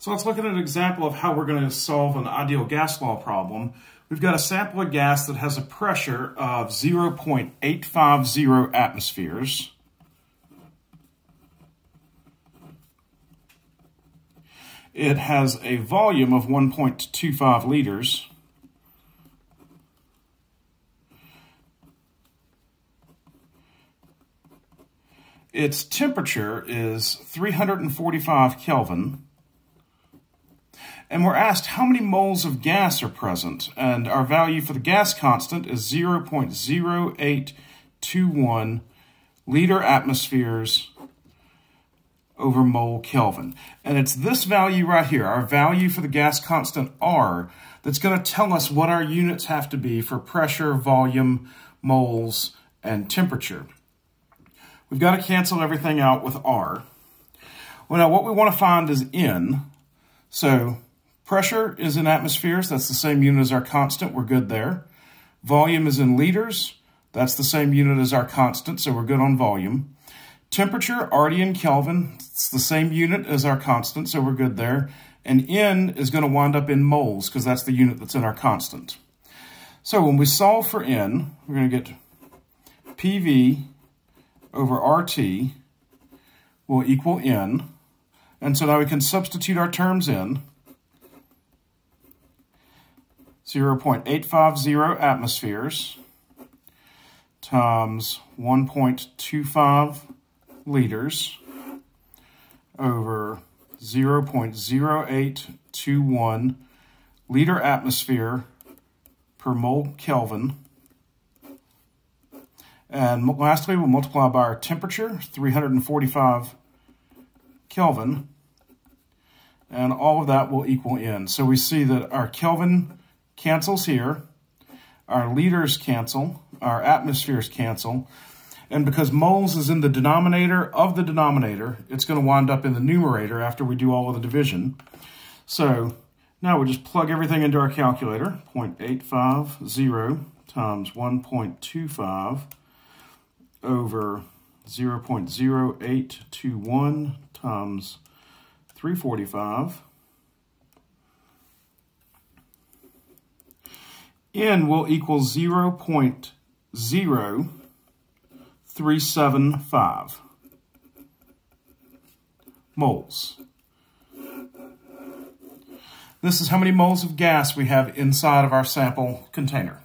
So let's look at an example of how we're going to solve an ideal gas law problem. We've got a sample of gas that has a pressure of 0.850 atmospheres. It has a volume of 1.25 liters. Its temperature is 345 Kelvin. And we're asked how many moles of gas are present. And our value for the gas constant is 0.0821 liter atmospheres over mole Kelvin. And it's this value right here, our value for the gas constant R, that's going to tell us what our units have to be for pressure, volume, moles, and temperature. We've got to cancel everything out with R. Well, now what we want to find is N. So pressure is in atmospheres. That's the same unit as our constant. We're good there. Volume is in liters. That's the same unit as our constant, so we're good on volume. Temperature, already in Kelvin. It's the same unit as our constant, so we're good there. And N is going to wind up in moles because that's the unit that's in our constant. So when we solve for N, we're going to get PV over RT will equal N. And so now we can substitute our terms in. 0.850 atmospheres times 1.25 liters over 0.0821 liter atmosphere per mole Kelvin and lastly, we'll multiply by our temperature, 345 Kelvin, and all of that will equal N. So we see that our Kelvin cancels here, our liters cancel, our atmospheres cancel, and because moles is in the denominator of the denominator, it's going to wind up in the numerator after we do all of the division. So now we'll just plug everything into our calculator, 0.850 times 1.25 over 0.0821 times 345. N will equal 0.0375 moles. This is how many moles of gas we have inside of our sample container.